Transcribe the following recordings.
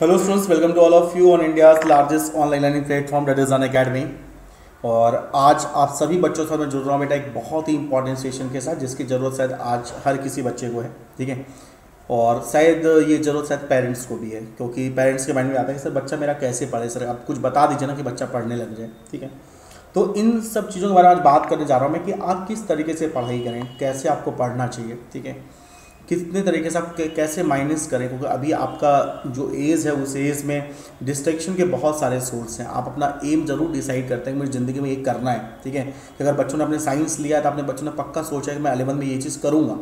Hello students welcome to all of you on India's largest online learning platform that is Unacademy और आज आप सभी बच्चों से मैं जुड़ रहा हूँ बेटा एक बहुत ही इंपॉर्टेंट सेशन के साथ, जिसकी ज़रूरत शायद आज हर किसी बच्चे को है, ठीक है? और शायद ये ज़रूरत शायद पेरेंट्स को भी है, क्योंकि पेरेंट्स के माइंड में आता है कि सर बच्चा मेरा कैसे पढ़े? सर आप कुछ बता दीजिए ना कि बच्चा पढ़ने लग जाए, ठीक है? तो इन सब चीज़ों के बारे में आज बात करने जा रहा हूँ मैं कि आप किस तरीके से पढ़ाई करें, कैसे आपको पढ़ना चाहिए, ठीक है? कितने तरीके से आप कैसे माइनस करें? क्योंकि अभी आपका जो एज है, उस एज में डिस्ट्रैक्शन के बहुत सारे सोर्स हैं। आप अपना एम ज़रूर डिसाइड करते हैं कि मुझे ज़िंदगी में ये करना है, ठीक है? कि अगर बच्चों ने अपने साइंस लिया तो अपने बच्चों ने पक्का सोचा है कि मैं अलेवन में ये चीज़ करूँगा।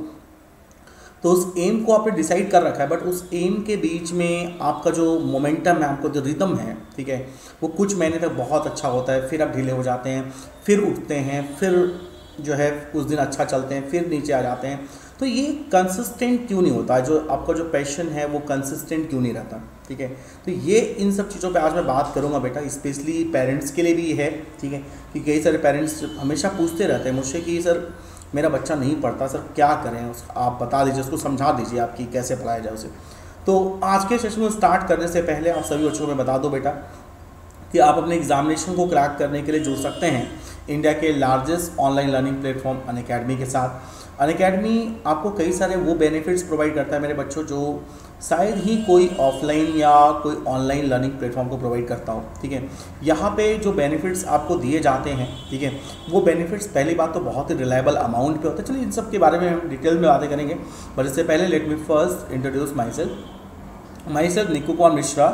तो उस एम को आपने डिसाइड कर रखा है बट उस एम के बीच में आपका जो मोमेंटम है, आपको जो रिदम है, ठीक है, वो कुछ महीने तक बहुत अच्छा होता है। फिर आप ढीले हो जाते हैं, फिर उठते हैं, फिर जो है उस दिन अच्छा चलते हैं, फिर नीचे आ जाते हैं। तो ये कंसिस्टेंट क्यों नहीं होता? जो आपका जो पैशन है, वो कंसिस्टेंट क्यों नहीं रहता? ठीक है? तो ये इन सब चीज़ों पे आज मैं बात करूँगा बेटा स्पेशली पेरेंट्स के लिए भी है, ठीक है? कि कई सारे पेरेंट्स हमेशा पूछते रहते हैं मुझसे कि, सर, मेरा बच्चा नहीं पढ़ता, सर, क्या करें? उस, आप बता दीजिए, उसको समझा दीजिए आपकी कैसे पढ़ाया जाए उसे। तो आज के सेशन को स्टार्ट करने से पहले आप सभी बच्चों को बता दो बेटा, कि आप अपने एग्जामिनेशन को क्रैक करने के लिए जुड़ सकते हैं इंडिया के लार्जेस्ट ऑनलाइन लर्निंग प्लेटफॉर्म अन के साथ। अन अकेडमी आपको कई सारे वो बेनिफिट्स प्रोवाइड करता है मेरे बच्चों जो शायद ही कोई ऑफलाइन या कोई ऑनलाइन लर्निंग प्लेटफॉर्म को प्रोवाइड करता हो, ठीक है? यहाँ पे जो बेनिफिट्स आपको दिए जाते हैं, ठीक है? वो बेनिफिट्स पहली बात तो बहुत ही रिलायबल अमाउंट पे होता है। चलिए इन सब के बारे में हम डिटेल में बातें करेंगे। बट इससे पहले let me first introduce myself myself Niku Kumar Mishra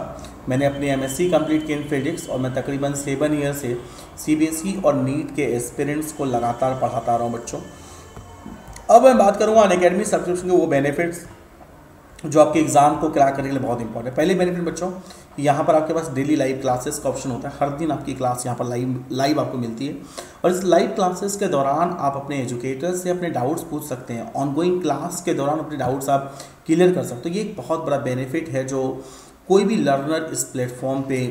मैंने अपनी एम एस सी कंप्लीट की इन फिजिक्स और मैं तकरीबन सेवन ईयर से सी बी एस ई और नीट के एक्सपीरियंस को लगातार पढ़ाता रहा हूँ बच्चों। अब मैं बात करूँगा अन अकेडमी सब्सक्रिप्शन के वो बेनिफिट्स जो आपके एग्ज़ाम को क्रैक करने के लिए बहुत इंपॉर्टेंट है। पहले बेनिफिट बच्चों, यहाँ पर आपके पास डेली लाइव क्लासेस का ऑप्शन होता है। हर दिन आपकी क्लास यहाँ पर लाइव लाइव आपको मिलती है। और इस लाइव क्लासेस के दौरान आप अपने एजुकेटर से अपने डाउट्स पूछ सकते हैं। ऑनगोइंग क्लास के दौरान अपने डाउट्स आप क्लियर कर सकते हो। ये एक बहुत बड़ा बेनिफिट है जो कोई भी लर्नर इस प्लेटफॉर्म पे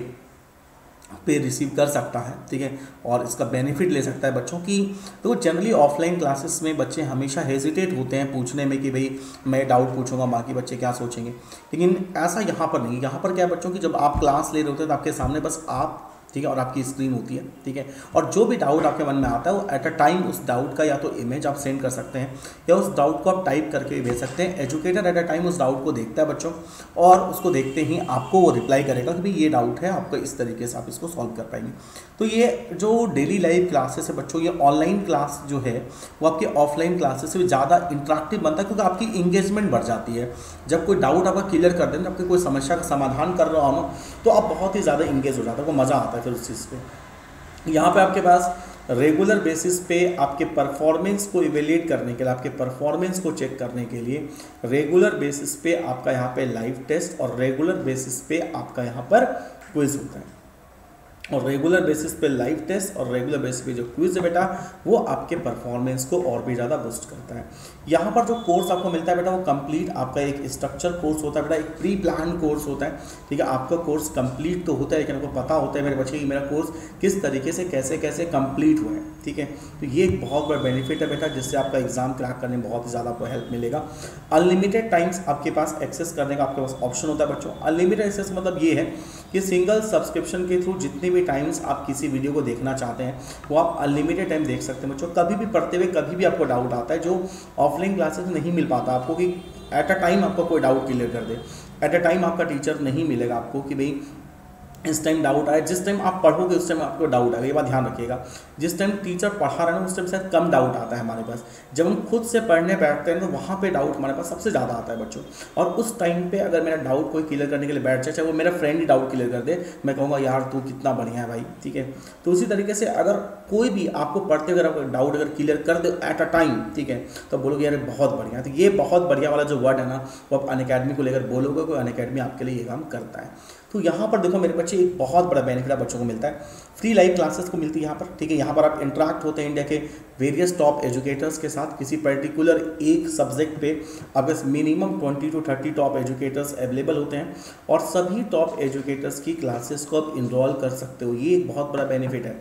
पे रिसीव कर सकता है, ठीक है? और इसका बेनिफिट ले सकता है बच्चों की। तो जनरली ऑफलाइन क्लासेस में बच्चे हमेशा हेजिटेट होते हैं पूछने में कि भाई, मैं डाउट पूछूँगा, बाकी बच्चे क्या सोचेंगे? लेकिन ऐसा यहाँ पर नहीं। यहाँ पर क्या बच्चों की, जब आप क्लास ले रहे होते हैं तो आपके सामने बस आप ठीक है, और आपकी स्क्रीन होती है, ठीक है। और जो भी डाउट आपके मन में आता है, वो एट अ टाइम उस डाउट का या तो इमेज आप सेंड कर सकते हैं, या उस डाउट को आप टाइप करके भी भेज सकते हैं। एजुकेटर एट अ टाइम उस डाउट को देखता है बच्चों, और उसको देखते ही आपको वो रिप्लाई करेगा कि भाई ये डाउट है, आपको इस तरीके से आप इसको सॉल्व कर पाएँगे। तो ये जो डेली लाइव क्लासेस है बच्चों, ये ऑनलाइन क्लास जो है, वो आपकी ऑफलाइन क्लासेस से ज़्यादा इंट्रैक्टिव बनता है, क्योंकि आपकी इंगेजमेंट बढ़ जाती है। जब कोई डाउट आपका क्लियर कर दें आपकी कोई समस्या का समाधान कर रहा हो तो आप बहुत ही ज़्यादा इंगेज हो जाता है वो मज़ा आता है। फिर उस चीज़ पे। यहाँ पे आपके पास रेगुलर बेसिस पे आपके परफॉर्मेंस को इवेल्यूएट करने के लिए, आपके परफॉर्मेंस को चेक करने के लिए रेगुलर बेसिस पे आपका यहाँ पे लाइव टेस्ट और रेगुलर बेसिस पे आपका यहाँ पर क्विज होता है। और रेगुलर बेसिस पे लाइव टेस्ट और रेगुलर बेसिस पे जो क्विज है बेटा, वो आपके परफॉर्मेंस को और भी ज़्यादा बूस्ट करता है। यहाँ पर जो कोर्स आपको मिलता है बेटा, वो कंप्लीट आपका एक स्ट्रक्चर कोर्स होता है बेटा, एक प्री प्लान कोर्स होता है। ठीक है, आपका कोर्स कंप्लीट तो होता है, लेकिन आपको पता होता है, मेरे बच्चे, कि मेरा कोर्स किस तरीके से, कैसे कैसे कंप्लीट हुआ है। ठीक है तो ये एक बहुत बड़ा बेनिफिट है बेटा, जिससे आपका एग्ज़ाम क्रैक करने में बहुत ही ज़्यादा आपको हेल्प मिलेगा। अनलिमिटेड टाइम्स आपके पास एक्सेस करने का आपके पास ऑप्शन होता है बच्चों। अनलिमिटेड एक्सेस मतलब ये है कि सिंगल सब्सक्रिप्शन के थ्रू जितने भी टाइम्स आप किसी वीडियो को देखना चाहते हैं, वो आप अनलिमिटेड टाइम देख सकते हैं बच्चों। कभी भी पढ़ते हुए कभी भी आपको डाउट आता है, जो ऑफलाइन क्लासेस नहीं मिल पाता आपको कि एट अ टाइम आपका कोई डाउट क्लियर कर दे। एट अ टाइम आपका टीचर नहीं मिलेगा आपको कि भाई इस टाइम डाउट आए जिस टाइम आप पढ़ोगे, उस टाइम आपको डाउट आएगा। ये बात ध्यान रखिएगा। जिस टाइम टीचर पढ़ा रहे हैं, उस टाइम शायद कम डाउट आता है हमारे पास। जब हम खुद से पढ़ने बैठते हैं तो वहाँ पे डाउट हमारे पास सबसे ज़्यादा आता है बच्चों। और उस टाइम पे अगर मेरा डाउट कोई क्लियर करने के लिए बैठ जाए, चाहे वो मेरा फ्रेंड ही डाउट क्लियर कर दे, मैं कहूँगा, यार, तू कितना बढ़िया है भाई। ठीक है? तो उसी तरीके से अगर कोई भी आपको पढ़ते हुए अगर डाउट अगर क्लियर कर दे एट अ टाइम ठीक है? तो बोलोगे, यार बहुत बढ़िया तो ये बहुत बढ़िया वाला जो वर्ड है ना, वो आप अन को लेकर बोलोगे, कोई अन आपके लिए ये काम करता है। तो यहाँ पर देखो मेरे बच्चे, एक बहुत बड़ा बेनिफिट बच्चों को मिलता है। फ्री लाइव क्लासेस को मिलती है यहाँ पर, ठीक है? यहाँ पर आप इंटरेक्ट होते हैं इंडिया के वेरियस टॉप एजुकेटर्स के साथ किसी पर्टिकुलर एक सब्जेक्ट पे, अब minimum twenty to thirty top educators available होते हैं और सभी टॉप एजुकेटर्स की क्लासेस को आप इनरोल कर सकते हो। ये एक बहुत बड़ा बेनिफिट है।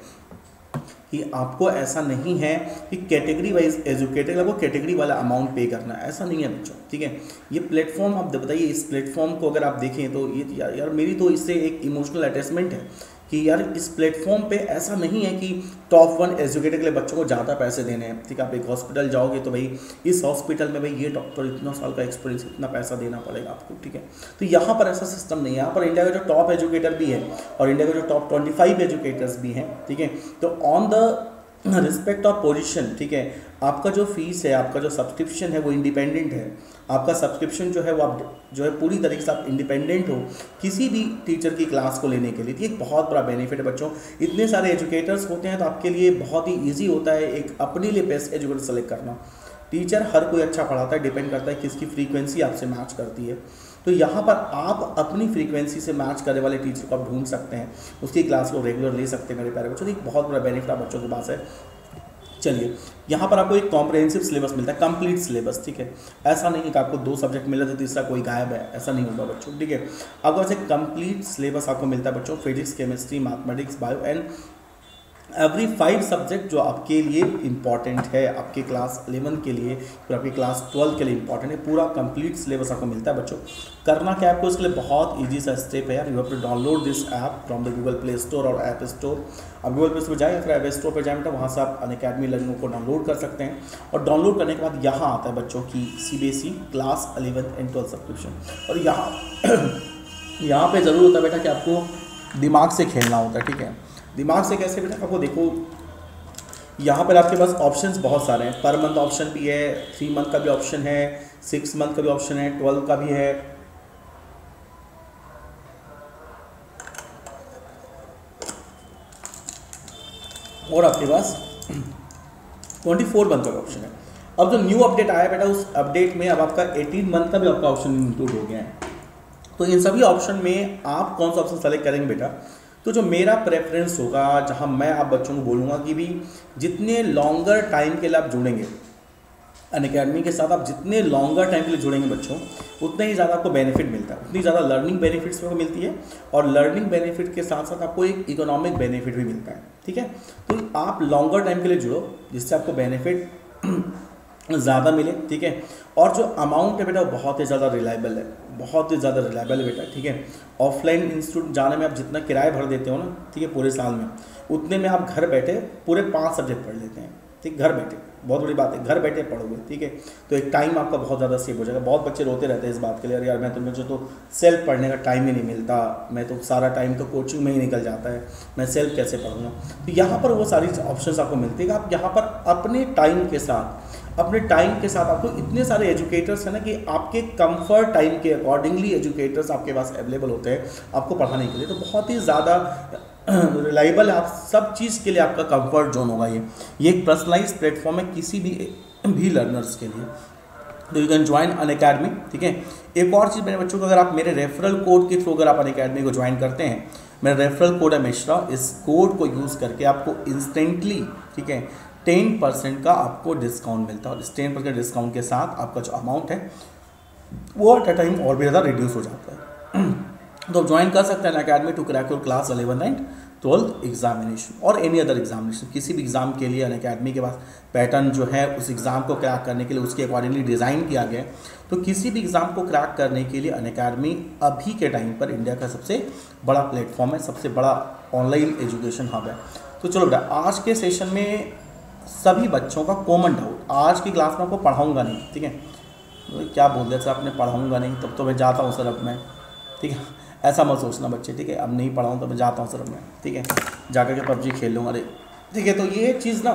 कि आपको ऐसा नहीं है कि कैटेगरी वाइज एजुकेटेड आपको कैटेगरी वाला अमाउंट पे करना है। ऐसा नहीं है बच्चों ठीक है? ये प्लेटफॉर्म आप बताइए इस प्लेटफॉर्म को अगर आप देखें तो ये यार, यार मेरी तो इससे एक इमोशनल अटैचमेंट है। कि यार इस प्लेटफॉर्म पे ऐसा नहीं है कि टॉप वन एजुकेटर के लिए बच्चों को ज़्यादा पैसे देने हैं। ठीक है, आप एक हॉस्पिटल जाओगे तो भाई इस हॉस्पिटल में भाई ये डॉक्टर इतना साल का एक्सपीरियंस इतना पैसा देना पड़ेगा आपको, ठीक है? तो यहाँ पर ऐसा सिस्टम नहीं है। यहाँ पर इंडिया का जो टॉप एजुकेटर भी है और इंडिया के जो टॉप ट्वेंटी एजुकेटर्स भी हैं, ठीक है? तो on the respect of position ठीक है? आपका जो फ़ीस है, आपका जो सब्सक्रिप्शन है, वो इंडिपेंडेंट है। आपका सब्सक्रिप्शन जो है, वो आप जो है पूरी तरीके से आप इंडिपेंडेंट हो किसी भी टीचर की क्लास को लेने के लिए। एक बहुत बड़ा बेनिफिट है बच्चों। इतने सारे एजुकेटर्स होते हैं तो आपके लिए बहुत ही ईजी होता है एक अपने लिए बेस्ट एजुकेटर सेलेक्ट करना। टीचर हर कोई अच्छा पढ़ाता है डिपेंड करता है किसकी फ्रीक्वेंसी आपसे मैच करती है। तो यहाँ पर आप अपनी फ्रीक्वेंसी से मैच करने वाले टीचर को आप ढूंढ सकते हैं। उसकी क्लास को रेगुलर ले सकते हैं मेरे प्यारे बच्चों। एक बहुत बड़ा बेनिफिट आप बच्चों के पास है। चलिए, यहाँ पर आपको एक कॉम्प्रहेंसिव सिलेबस मिलता है कंप्लीट सिलेबस ठीक है? ऐसा नहीं है कि आपको दो सब्जेक्ट मिला तो तीसरा कोई गायब है, ऐसा नहीं होगा बच्चों, ठीक है? आपको ऐसे कंप्लीट सिलेबस आपको मिलता है बच्चों physics chemistry mathematics bio and every five subject जो आपके लिए इंपॉर्टेंट है, आपके क्लास इलेवन के लिए, फिर आपके क्लास ट्वेल्व के लिए इंपॉर्टेंट है, पूरा कंप्लीट सिलेबस आपको मिलता है बच्चों। करना क्या आपको, इसके लिए बहुत ईजी सा स्टेप है यार। You have to download this app from the Google Play Store और ऐप स्टोर आप गूगल प्ले स्टोर जाए फिर ऐप स्टोर पर जाए, बेटा, वहाँ से आप अन अकेडमी लर्निंग को डाउनलोड कर सकते हैं। और डाउनलोड करने के बाद यहाँ आता है बच्चों की C B S E class eleven and twelfth subscription और यहाँ यहाँ पे ज़रूर होता है बेटा कि आपको दिमाग से खेलना होता है, ठीक है? दिमाग से कैसे बेटा आपको देखो, यहाँ पर आपके पास ऑप्शंस बहुत सारे हैं। पर मंथ ऑप्शन भी है थ्री मंथ का भी ऑप्शन है सिक्स मंथ का भी ऑप्शन है ट्वेल्व का भी है। और आपके पास ट्वेंटी फोर मंथ का ऑप्शन है। अब जो न्यू अपडेट आया बेटा, उस अपडेट में अब आपका एटीन मंथ का भी आपका ऑप्शन इंक्लूड हो गया है। तो इन सभी ऑप्शन में आप कौन सा ऑप्शन सेलेक्ट करेंगे बेटा? तो जो मेरा प्रेफरेंस होगा, जहाँ मैं आप बच्चों को बोलूँगा कि भी जितने लॉन्गर टाइम के लिए आप जुड़ेंगे अन अकेडमी के साथ आप जितने लॉन्गर टाइम के लिए जुड़ेंगे बच्चों, उतने ही ज़्यादा आपको बेनिफिट मिलता है। उतनी ज़्यादा लर्निंग बेनिफिट्स को मिलती है और लर्निंग बेनिफिट के साथ साथ आपको एक इकोनॉमिक बेनिफिट भी मिलता है, ठीक है? तो आप लॉन्गर टाइम के लिए जुड़ो, जिससे आपको बेनिफिट ज़्यादा मिले, ठीक है? और जो अमाउंट है बेटा, वो बहुत ही ज़्यादा रिलायबल है। बहुत ही ज़्यादा रिलायबल है बेटा ठीक है? ऑफलाइन इंस्टीट्यूट जाने में आप जितना किराया भर देते हो ना, ठीक है, पूरे साल में, उतने में आप घर बैठे पूरे पाँच सब्जेक्ट पढ़ लेते हैं, ठीक? घर बैठे, बहुत बड़ी बात है, घर बैठे पढ़ोगे, ठीक है? तो एक टाइम आपका बहुत ज़्यादा सेव हो जाएगा। बहुत बच्चे रोते रहते हैं इस बात के लिए, अरे यार, मैं तो मुझे तो सेल्फ पढ़ने का टाइम ही नहीं मिलता, मैं तो सारा टाइम तो कोचिंग में ही निकल जाता है, मैं सेल्फ कैसे पढ़ूँगा? तो यहाँ पर वो सारी ऑप्शन आपको मिलती है आप यहाँ पर अपने टाइम के साथ अपने टाइम के साथ आपको इतने सारे एजुकेटर्स हैं ना कि आपके कंफर्ट टाइम के अकॉर्डिंगली एजुकेटर्स आपके पास अवेलेबल होते हैं आपको पढ़ाने के लिए। तो बहुत ही ज़्यादा रिलायबल आप सब चीज़ के लिए आपका कंफर्ट जोन होगा ये। ये एक पर्सनलाइज प्लेटफॉर्म है किसी भी भी लर्नर्स के लिए। तो you can join Unacademy ठीक है? एक और चीज़ मेरे बच्चों को, अगर आप मेरे रेफरल कोड के थ्रू अगर आप अन अकेडमी को ज्वाइन करते हैं, मेरा रेफरल कोड है मिश्रा। इस कोड को यूज़ करके आपको इंस्टेंटली ठीक है? टेन परसेंट का आपको डिस्काउंट मिलता है और इस टेन परसेंट डिस्काउंट के साथ आपका जो अमाउंट है, वो एट अ टाइम और भी ज़्यादा रिड्यूस हो जाता है। तो आप ज्वाइन कर सकते हैं academy to crack your class eleven and twelfth examination और एनी अदर एग्जामिनेशन किसी भी एग्ज़ाम के लिए अन अकेडमी के पास पैटर्न जो है, उस एग्ज़ाम को क्रैक करने के लिए उसके अकॉर्डिंगली डिज़ाइन किया गया तो किसी भी एग्ज़ाम को क्रैक करने के लिए अन अकेडमी अभी के टाइम पर इंडिया का सबसे बड़ा प्लेटफॉर्म है, सबसे बड़ा ऑनलाइन एजुकेशन हब है। तो चलो बेटा, आज के सेशन में सभी बच्चों का कॉमन डाउट आज की क्लास में आपको पढ़ाऊँगा नहीं, ठीक है? तो क्या बोल रहे सर आपने, पढ़ाऊँगा नहीं, तब तो मैं जाता हूँ सर अब मैं, ठीक है? ऐसा मत सोचना बच्चे, ठीक है? अब नहीं पढ़ाऊँ तो मैं जाता हूँ सर अब मैं, ठीक है? जाकर के पबजी खेल लूँगा, अरे, ठीक है तो ये चीज़ ना,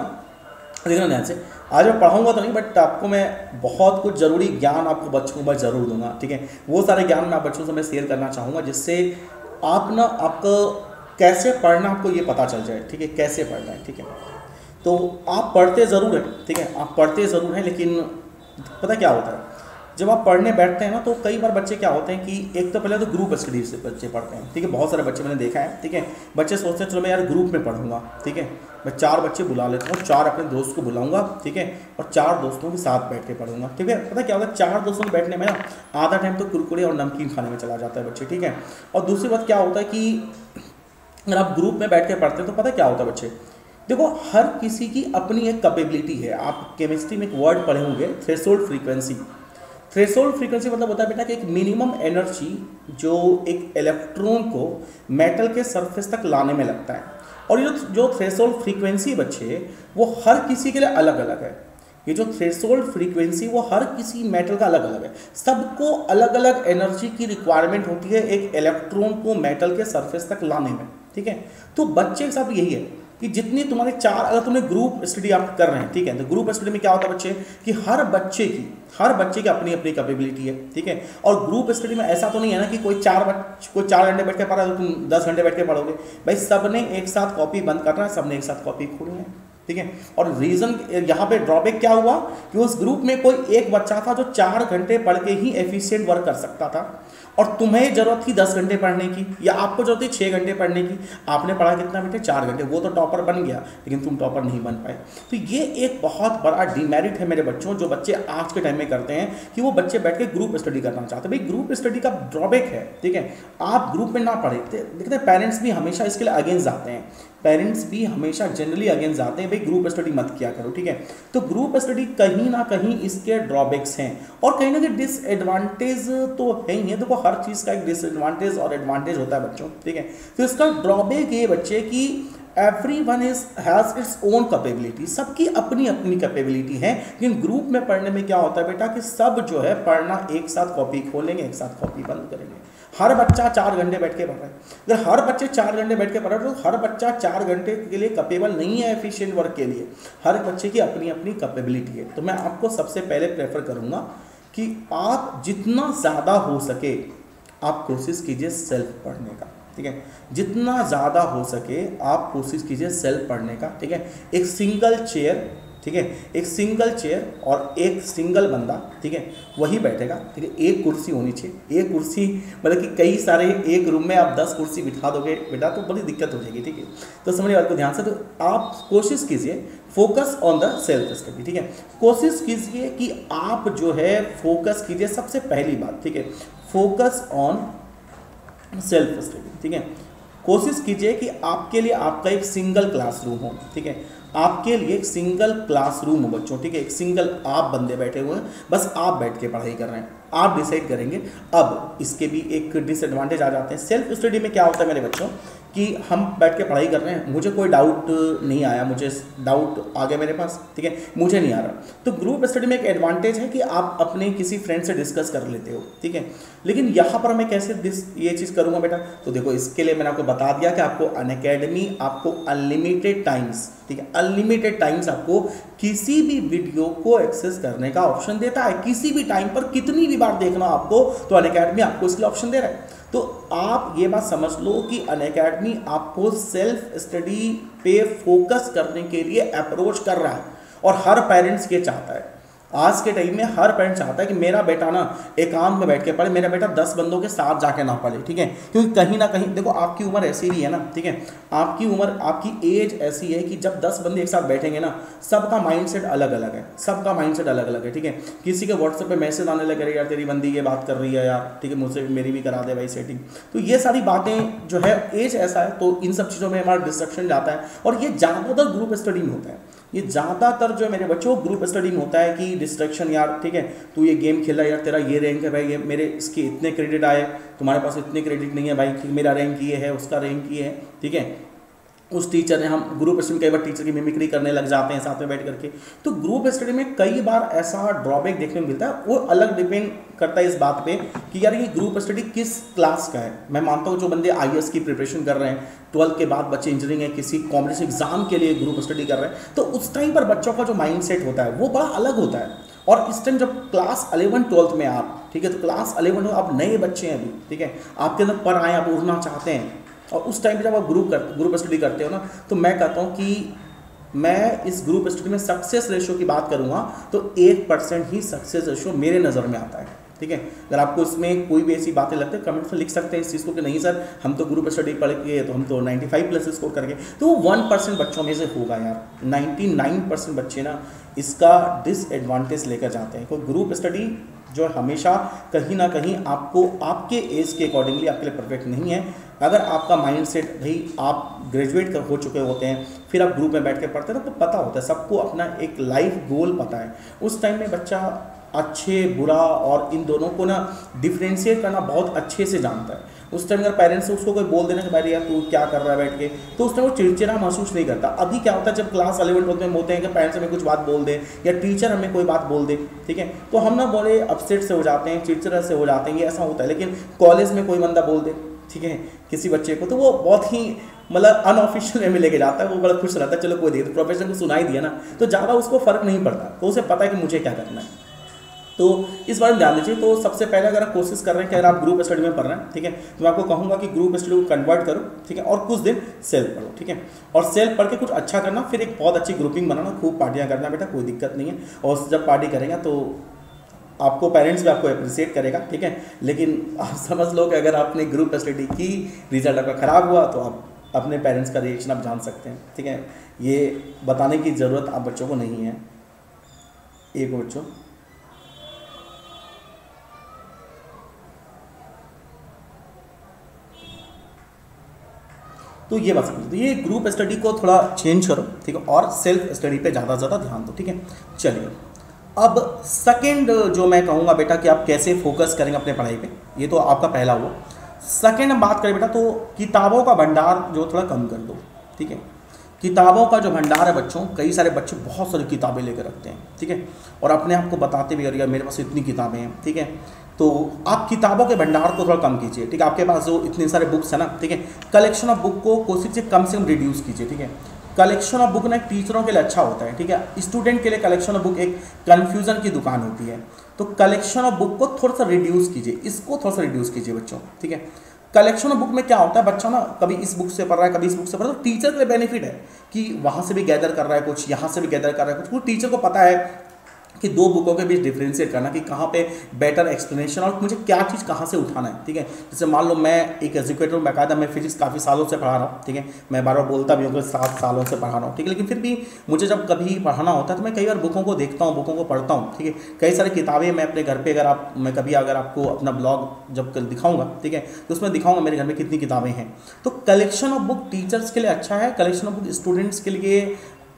देखना ध्यान से, आज मैं पढ़ाऊँगा तो नहीं बट आपको मैं बहुत कुछ ज़रूरी ज्ञान आपको बच्चों मैं ज़रूर दूँगा, ठीक है? वो सारे ज्ञान मैं आप बच्चों से मैं शेयर करना चाहूँगा, जिससे आप ना, आपको कैसे पढ़ना आपको ये पता चल जाए, ठीक है? कैसे पढ़ना है, ठीक है? तो आप पढ़ते ज़रूर हैं, ठीक है? आप पढ़ते ज़रूर हैं, लेकिन पता क्या होता है? जब आप पढ़ने बैठते हैं ना तो कई बार बच्चे क्या होते हैं कि एक तो पहले तो ग्रुप स्टडी से बच्चे पढ़ते हैं, ठीक है? बहुत सारे बच्चे मैंने देखा है, ठीक है? बच्चे सोचते हैं, चलो मैं यार ग्रुप में पढ़ूँगा, ठीक है? मैं चार बच्चे बुला लेता हूँ, चार अपने दोस्त को बुलाऊँगा, ठीक है? और चार दोस्तों के साथ बैठ के पढ़ूँगा, ठीक है? पता क्या होता है? चार दोस्तों के बैठने में ना, आधा टाइम तो कुरकुरे और नमकीन खाने में चला जाता है बच्चे, ठीक है? और दूसरी बात क्या होता है कि अगर आप ग्रुप में बैठ के पढ़ते हैं तो पता क्या होता है बच्चे? देखो, हर किसी की अपनी एक कैपेबिलिटी है। आप केमिस्ट्री में एक वर्ड पढ़े होंगे थ्रेसोल्ड फ्रीक्वेंसी थ्रेसोल्ड फ्रीक्वेंसी मतलब होता है बेटा कि एक मिनिमम एनर्जी जो एक इलेक्ट्रॉन को मेटल के सरफेस तक लाने में लगता है। और ये जो थ्रेसोल्ड फ्रीक्वेंसी बच्चे, वो हर किसी के लिए अलग अलग है। ये जो थ्रेसोल्ड फ्रीक्वेंसी वो हर किसी मेटल का अलग अलग है। सबको अलग अलग एनर्जी की रिक्वायरमेंट होती है एक इलेक्ट्रॉन को मेटल के सरफेस तक लाने में, ठीक है? तो बच्चे साथ यही है। कि जितनी तुम्हारे चार, अगर तुमने ग्रुप स्टडी आप कर रहे हैं, ठीक है? तो ग्रुप स्टडी में क्या होता है बच्चे? कि हर बच्चे की, हर बच्चे की अपनी अपनी कैपेबिलिटी है, ठीक है? और ग्रुप स्टडी में ऐसा तो नहीं है ना कि कोई चार बच्चे कोई चार घंटे बैठ के पढ़ा तो तुम दस घंटे बैठ के पढ़ोगे। भाई, सबने एक साथ कॉपी बंद करना है, सबने एक साथ कॉपी खोलनी है, ठीक है? और रीजन यहाँ पे ड्रॉबैक क्या हुआ? कि उस ग्रुप में कोई एक बच्चा था जो चार घंटे पढ़ के ही एफिशिएंट वर्क कर सकता था। और तुम्हें ज़रूरत थी दस घंटे पढ़ने की, या आपको ज़रूरत थी छः घंटे पढ़ने की, आपने पढ़ा कितना बेटे? चार घंटे। वो तो टॉपर बन गया, लेकिन तुम टॉपर नहीं बन पाए। तो ये एक बहुत बड़ा डिमेरिट है मेरे बच्चों, जो बच्चे आज के टाइम में करते हैं कि वो बच्चे बैठ के ग्रुप स्टडी करना चाहते भाई ग्रुप स्टडी का ड्रॉबैक है, ठीक है? आप ग्रुप में ना पढ़े देखते हैं पेरेंट्स भी हमेशा इसके लिए अगेंस्ट जाते हैं। पेरेंट्स भी हमेशा जनरली अगेंस्ट जाते हैं, भाई ग्रुप स्टडी मत किया करो, ठीक है? तो ग्रुप स्टडी कहीं ना कहीं इसके ड्रॉबैक्स हैं। और कहीं ना कहीं डिसएडवांटेज तो है ही है। देखो, हर चीज़ का एक डिसएडवांटेज और एडवांटेज होता है बच्चों, ठीक है? तो इसका ड्रॉबैक ये बच्चे की every one is has its own capability सबकी अपनी अपनी कैपेबिलिटी है। लेकिन ग्रुप में पढ़ने में क्या होता है बेटा कि सब जो है पढ़ना एक साथ कॉपी खोलेंगे, एक साथ कॉपी बंद करेंगे। हर बच्चा चार घंटे बैठ के पढ़ रहा है। अगर हर बच्चे चार घंटे बैठ के पढ़ रहे तो हर बच्चा चार घंटे के लिए कैपेबल नहीं है एफिशिएंट वर्क के लिए। हर बच्चे की अपनी अपनी कैपेबिलिटी है। तो मैं आपको सबसे पहले प्रेफर करूँगा कि आप जितना ज़्यादा हो सके आप कोशिश कीजिए सेल्फ पढ़ने का, ठीक है? जितना ज़्यादा हो सके आप कोशिश कीजिए सेल्फ पढ़ने का, ठीक है? एक सिंगल चेयर ठीक है? एक सिंगल चेयर और एक सिंगल बंदा, ठीक है? वही बैठेगा। ठीक है? एक कुर्सी होनी चाहिए। एक कुर्सी मतलब कि कई सारे, एक रूम में आप दस कुर्सी बिठा दोगे, बेटा तो बड़ी दिक्कत हो जाएगी, ठीक है? तो समझिए बात को ध्यान से तो आप कोशिश कीजिए focus on the self study ठीक है? कोशिश कीजिए कि आप जो है फोकस कीजिए सबसे पहली बात, ठीक है? फोकस ऑन सेल्फ स्टडी ठीक है? कोशिश कीजिए कि आपके लिए आपका एक सिंगल क्लासरूम हो, ठीक है? आपके लिए एक सिंगल क्लासरूम हो बच्चों, ठीक है? एक सिंगल आप बंदे बैठे हुए हैं, बस आप बैठ के पढ़ाई कर रहे हैं। आप डिसाइड करेंगे। अब इसके भी एक डिसएडवांटेज आ जाते हैं। सेल्फ स्टडी में क्या होता है मेरे बच्चों? कि हम बैठ के पढ़ाई कर रहे हैं। मुझे कोई डाउट नहीं आया। मुझे डाउट आ गया मेरे पास, ठीक है? मुझे नहीं आ रहा। तो ग्रुप स्टडी में एक एडवांटेज है कि आप अपने किसी फ्रेंड से डिस्कस कर लेते हो, ठीक है? लेकिन यहाँ पर मैं कैसे दिस ये चीज़ करूँगा बेटा? तो देखो, इसके लिए मैंने आपको बता दिया कि आपको अन आपको अनलिमिटेड टाइम्स ठीक है? अनलिमिटेड टाइम्स आपको किसी भी वीडियो को एक्सेस करने का ऑप्शन देता है। किसी भी टाइम पर कितनी भी बार देखना आपको तो अन आपको इसके ऑप्शन दे रहा है। तो आप ये बात समझ लो कि अन अकेडमी आपको सेल्फ स्टडी पे फोकस करने के लिए अप्रोच कर रहा है और हर पेरेंट्स ये चाहता है। आज के टाइम में हर पेरेंट चाहता है कि मेरा बेटा ना एकांत में बैठ के पढ़े, मेरा बेटा दस बंदों के साथ जाके ना पढ़े, ठीक है? क्योंकि कहीं ना कहीं, देखो, आपकी उम्र ऐसी भी है ना, ठीक है? आपकी उम्र, आपकी एज ऐसी है कि जब दस बंदे एक साथ बैठेंगे ना, सबका माइंड अलग अलग है, सबका माइंड अलग अलग है, ठीक है? किसी के व्हाट्सएप पर मैसेज आने लगे यार, तेरी बंदी ये बात कर रही है यार, ठीक है, मुझसे मेरी भी करा दे भाई सेटिंग तो ये सारी बातें जो है एज ऐसा है तो इन सब चीज़ों में हमारा डिस्ट्रक्शन जाता है और ये ज़्यादातर ग्रुप स्टडी में होता है। ये ज़्यादातर जो है मेरे बच्चों ग्रुप स्टडी में होता है कि डिस्ट्रक्शन यार, ठीक है? तू ये गेम खेला यार, तेरा ये रैंक है भाई, ये मेरे, इसके इतने क्रेडिट आए, तुम्हारे पास इतने क्रेडिट नहीं है भाई मेरा रैंक ये है, उसका रैंक ये है, ठीक है? उस टीचर ने हम ग्रुप स्टडी कई बार टीचर की मिमिक्री करने लग जाते हैं साथ में बैठ करके। तो ग्रुप स्टडी में कई बार ऐसा ड्रॉबैक देखने को मिलता है, वो अलग डिपेंड करता है इस बात पे कि यार ये ग्रुप स्टडी किस क्लास का है। मैं मानता हूँ जो बंदे आईएएस की प्रिपरेशन कर रहे हैं ट्वेल्थ के बाद बच्चे इंजीनियरिंग है किसी कॉम्पिटिशन एग्ज़ाम के लिए ग्रुप स्टडी कर रहे हैं तो उस टाइम पर बच्चों का जो माइंड होता है, वो बड़ा अलग होता है। और इस टाइम जब क्लास अलेवन ट्वेल्थ में आप, ठीक है तो क्लास अलेवन में आप नए बच्चे हैं अभी, ठीक है, आपके अंदर पर आए आप उड़ना चाहते हैं और उस टाइम पे जब आप ग्रुप कर ग्रुप स्टडी करते हो ना तो मैं कहता हूँ कि मैं इस ग्रुप स्टडी में सक्सेस रेशो की बात करूँगा तो एक परसेंट ही सक्सेस रेशो मेरे नज़र में आता है। ठीक है? अगर आपको इसमें कोई भी ऐसी बातें लगती है कमेंट में लिख सकते हैं इस चीज़ को कि नहीं सर, हम तो ग्रुप स्टडी पढ़ के तो हम तो 95 प्लस स्कोर करके तो वो वन परसेंट बच्चों में से होगा यार। 99 परसेंट बच्चे ना इसका डिसएडवांटेज लेकर जाते हैं। कोई ग्रुप स्टडी जो हमेशा कहीं ना कहीं आपको, आपके एज के अकॉर्डिंगली आपके लिए परफेक्ट नहीं है। अगर आपका माइंड सेट भाई आप ग्रेजुएट कर, हो चुके होते हैं, फिर आप ग्रुप में बैठ के पढ़ते हैं तो पता होता है, सबको अपना एक लाइफ गोल पता है। उस टाइम में बच्चा अच्छे, बुरा और इन दोनों को ना डिफ्रेंशिएट करना बहुत अच्छे से जानता है। उस टाइम अगर पेरेंट्स उसको कोई बोल देना कि, भाई यार तू क्या कर रहा है बैठ के? तो उस टाइम वो चिड़चिड़ा महसूस नहीं करता। अभी क्या होता है, जब क्लास अलेवन ट्वेल्थ में होते हैं कि पेरेंट्स हमें कुछ बात बोल दे या टीचर हमें कोई बात बोल दे, ठीक है? तो हम ना बड़े अपसेट से हो जाते हैं, चिड़चिड़ा से हो जाते हैं ये ऐसा होता है। लेकिन कॉलेज में कोई बंदा बोल दे, ठीक है, किसी बच्चे को तो वो बहुत ही मतलब अनऑफिशियल में लेके जाता है। वो बड़ा खुश रहता है, चलो कोई देख प्रोफेसर को सुनाई दिया ना। तो ज़्यादा उसको फ़र्क नहीं पड़ता। तो उसे पता है कि मुझे क्या करना है। तो इस बारे में ध्यान दीजिए। तो सबसे पहले अगर आप कोशिश कर रहे हैं कि अगर आप ग्रुप स्टडी में पढ़ रहे हैं, ठीक है तो मैं आपको कहूँगा कि ग्रुप स्टडी को कन्वर्ट करो, ठीक है, और कुछ दिन सेल्फ पढ़ो, ठीक है। और सेल्फ पढ़ के कुछ अच्छा करना, फिर एक बहुत अच्छी ग्रुपिंग बनाना, खूब पार्टियाँ करना, बेटा, कोई दिक्कत नहीं है। और जब पार्टी करेंगे तो आपको पेरेंट्स भी आपको अप्रिसिएट करेगा, ठीक है। लेकिन आप समझ लो कि अगर आपने ग्रुप स्टडी की रिज़ल्ट आपका ख़राब हुआ तो आप अपने पेरेंट्स का रिएक्शन आप जान सकते हैं, ठीक है। ये बताने की ज़रूरत आप बच्चों को नहीं है। एक बच्चों तो ये बात समझ। तो ये ग्रुप स्टडी को थोड़ा चेंज करो, ठीक है? और सेल्फ स्टडी पे ज़्यादा ज़्यादा ध्यान दो, ठीक है? चलिए। अब सेकंड जो मैं कहूँगा बेटा कि आप कैसे फोकस करेंगे अपने पढ़ाई पे, ये तो आपका पहला हुआ सेकंड बात करें बेटा तो किताबों का भंडार जो थोड़ा कम कर दो, ठीक है? किताबों का जो भंडार है बच्चों, कई सारे बच्चे बहुत सारी किताबें लेकर रखते हैं, ठीक है? और अपने आप को बताते भी यार मेरे पास इतनी किताबें हैं, ठीक है? तो आप किताबों के भंडार को थोड़ा कम कीजिए, ठीक है? आपके पास जो इतने सारे बुक्स हैं ना, ठीक है? कलेक्शन ऑफ़ बुक को कोशिश से कम से कम रिड्यूस कीजिए, ठीक है? कलेक्शन ऑफ़ बुक ना टीचरों के लिए अच्छा होता है, ठीक है? स्टूडेंट के लिए कलेक्शन ऑफ़ बुक एक कन्फ्यूज़न की दुकान होती है। तो कलेक्शन ऑफ़ बुक को थोड़ा सा रिड्यूस कीजिए, इसको थोड़ा सा रिड्यूस कीजिए बच्चों, ठीक है? कलेक्शन ऑफ़ बुक में क्या होता है, बच्चा ना, कभी इस बुक से पढ़ रहा है, कभी इस बुक से पढ़ रहा है तो टीचर के लिए बेनिफिट है कि वहाँ से भी गैदर कर रहा है कुछ, यहाँ से भी गैदर कर रहा है कुछ। टीचर को पता है कि दो बुकों के बीच डिफ्रेंशिएट करना कि कहाँ पे बेटर एक्सप्लेनेशन और मुझे क्या चीज़ कहाँ से उठाना है, ठीक है? जैसे मान लो मैं एक एजुकेटर हूँ, बाकायदा मैं फिजिक्स काफ़ी सालों से पढ़ा रहा हूँ, ठीक है? मैं बार बार बोलता भी हूँ कि सात सालों से पढ़ा रहा हूँ, ठीक है? लेकिन फिर भी मुझे जब कभी पढ़ाना होता है तो मैं कई बार बुकों को देखता हूँ बुकों को पढ़ता हूँ, ठीक है? कई सारी किताबें मैं अपने घर पर अगर आप, मैं कभी अगर आपको अपना ब्लॉग जब दिखाऊँगा, ठीक है? तो उसमें दिखाऊँगा मेरे घर में कितनी किताबें हैं। तो कलेक्शन ऑफ़ बुक टीचर्स के लिए अच्छा है कलेक्शन ऑफ़ बुक स्टूडेंट्स के लिए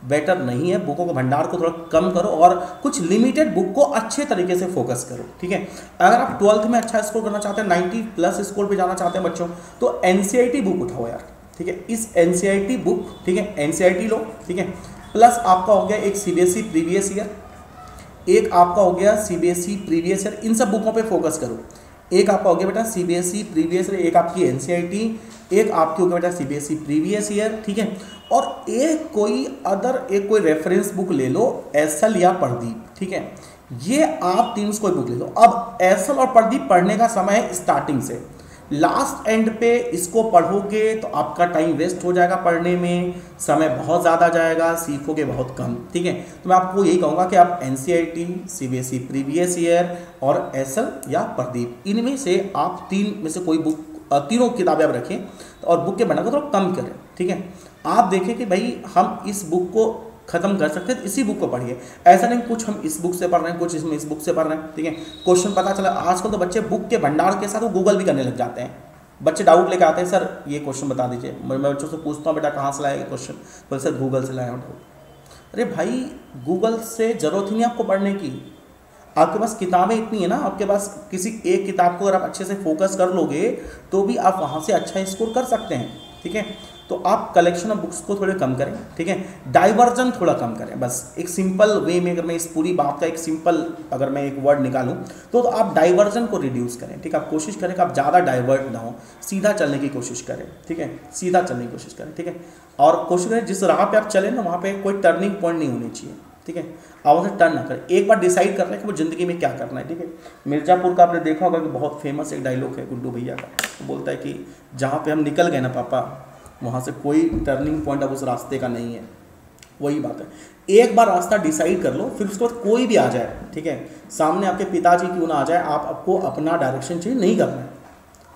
बेटर नहीं है, बुकों के भंडार को थोड़ा कम करो और कुछ लिमिटेड बुक को अच्छे तरीके से फोकस करो, ठीक है? अगर आप ट्वेल्थ में अच्छा स्कोर करना चाहते हैं नाइन्टी प्लस स्कोर पे जाना चाहते हैं बच्चों तो एन बुक उठाओ यार, ठीक है? इस एन बुक ठीक है? एन लो, ठीक है? प्लस आपका हो गया एक सी बी प्रीवियस ईयर एक आपका हो गया सी बी प्रीवियस ईयर इन सब बुकों पे फोकस करो। एक आपका हो गया बेटा C B S E previous year एक आपकी एन सी आई टी एक आपकी हो गया बेटा C B S E previous year ठीक है? और एक कोई अदर एक कोई रेफरेंस बुक ले लो एसल या प्रदीप ठीक है? ये आप तीन कोई बुक ले लो। अब एसल और प्रदीप पढ़ने का समय है स्टार्टिंग से। लास्ट एंड पे इसको पढ़ोगे तो आपका टाइम वेस्ट हो जाएगा पढ़ने में, समय बहुत ज़्यादा जाएगा, सीखोगे बहुत कम, ठीक है? तो मैं आपको यही कहूँगा कि आप N C I T C B S E previous year और एसल या प्रदीप, इनमें से आप तीन में से कोई बुक तीनों किताबें आप रखें और बुक के बनने को थोड़ा कम करें, ठीक है? आप देखें कि भाई हम इस बुक को खत्म कर सकते हैं तो इसी बुक को पढ़िए। ऐसा नहीं कुछ हम इस बुक से पढ़ रहे हैं, कुछ इसमें इस बुक से पढ़ रहे हैं, ठीक है? क्वेश्चन पता चला, आजकल तो बच्चे बुक के भंडार के साथ वो गूगल भी करने लग जाते हैं। बच्चे डाउट लेके आते हैं, सर, ये क्वेश्चन बता दीजिए। मैं बच्चों से पूछता हूँ, बेटा, कहाँ से लाया क्वेश्चन बोले, सर गूगल से लाया डाउट अरे भाई गूगल से ज़रूरत ही नहीं आपको पढ़ने की। आपके पास किताबें इतनी है ना, आपके पास किसी एक किताब को अगर आप अच्छे से फोकस कर लोगे तो भी आप वहाँ से अच्छा स्कोर कर सकते हैं, ठीक है? तो आप कलेक्शन ऑफ़ बुक्स को थोड़े कम करें ठीक है? डाइवर्जन थोड़ा कम करें बस। एक सिंपल वे में अगर मैं इस पूरी बात का एक सिंपल अगर मैं एक वर्ड निकालूं तो, तो आप डाइवर्जन को रिड्यूस करें ठीक है? आप कोशिश करें कि आप ज़्यादा डाइवर्ट ना हो सीधा चलने की कोशिश करें ठीक है? सीधा चलने की कोशिश करें ठीक है? और कोशिश करें जिस राह पर आप चलें ना वहाँ पर कोई टर्निंग पॉइंट नहीं होनी चाहिए ठीक है? आप उसे टर्न ना करें। एक बार डिसाइड कर लें कि वो ज़िंदगी में क्या करना है ठीक है? मिर्ज़ापुर का आपने देखा होगा कि बहुत फ़ेमस एक डायलॉग है गुड्डू भैया का। बोलता है कि जहाँ पे हम निकल गए ना पापा वहाँ से कोई टर्निंग पॉइंट अब उस रास्ते का नहीं है। वही बात है। एक बार रास्ता डिसाइड कर लो, फिर उसके बाद कोई भी आ जाए, ठीक है? सामने आपके पिताजी क्यों ना आ जाए, आप आपको अपना डायरेक्शन चेंज नहीं करना है।